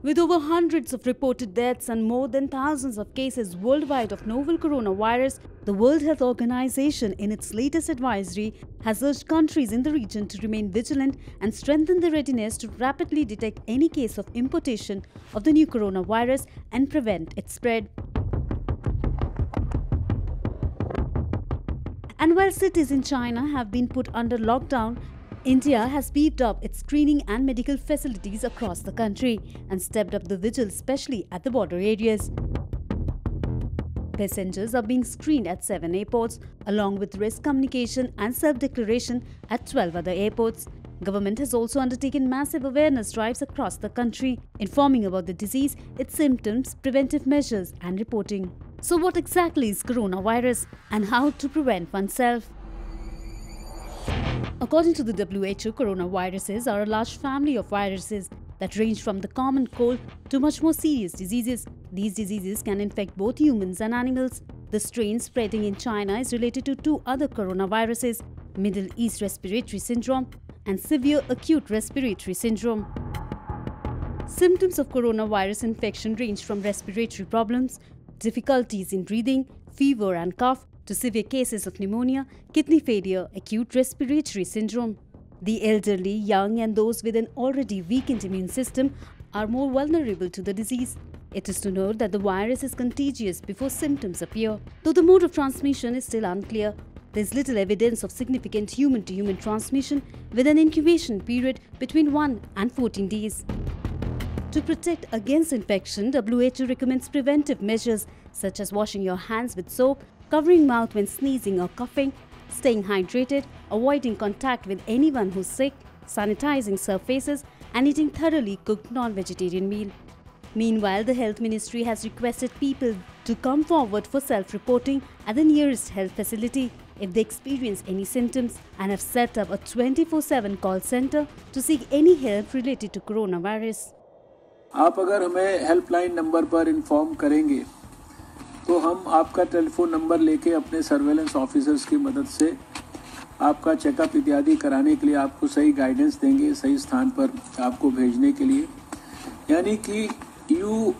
With over hundreds of reported deaths and more than thousands of cases worldwide of novel coronavirus, the World Health Organization, in its latest advisory, has urged countries in the region to remain vigilant and strengthen their readiness to rapidly detect any case of importation of the new coronavirus and prevent its spread. And while cities in China have been put under lockdown, India has beefed up its screening and medical facilities across the country and stepped up the vigil, especially at the border areas. Passengers are being screened at 7 airports, along with risk communication and self-declaration at 12 other airports. Government has also undertaken massive awareness drives across the country, informing about the disease, its symptoms, preventive measures and reporting. So what exactly is coronavirus and how to prevent oneself? According to the WHO, coronaviruses are a large family of viruses that range from the common cold to much more serious diseases. These diseases can infect both humans and animals. The strain spreading in China is related to two other coronaviruses, Middle East Respiratory Syndrome and Severe Acute Respiratory Syndrome. Symptoms of coronavirus infection range from respiratory problems, difficulties in breathing, fever and cough, to severe cases of pneumonia, kidney failure, acute respiratory syndrome. The elderly, young, and those with an already weakened immune system are more vulnerable to the disease. It is to note that the virus is contagious before symptoms appear. Though the mode of transmission is still unclear, there is little evidence of significant human to human transmission with an incubation period between 1 and 14 days. To protect against infection, WHO recommends preventive measures such as washing your hands with soap, covering mouth when sneezing or coughing, staying hydrated, avoiding contact with anyone who's sick, sanitizing surfaces, and eating thoroughly cooked non-vegetarian meal. Meanwhile, the Health Ministry has requested people to come forward for self-reporting at the nearest health facility if they experience any symptoms and have set up a 24-7 call center to seek any help related to coronavirus. आप अगर हमें helpline number पर inform करेंगे तो हम आपका telephone number लेके अपने सर्वेलेंस ऑफिसर्स की मदद से आपका चेकअप इत्यादि कराने के लिए आपको सही गाइडेंस देंगे, सही स्थान पर आपको भेजने के लिए। यानी कि you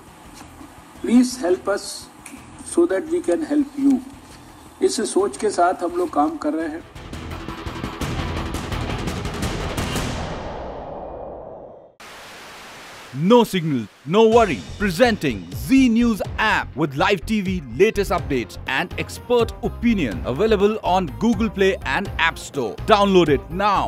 please help us so that we can help you इस सोच के साथ हम लोग काम कर रहे हैं। No signal, no worry. Presenting Zee News app with live TV, latest updates, and expert opinion. Available on Google Play and App Store. Download it now.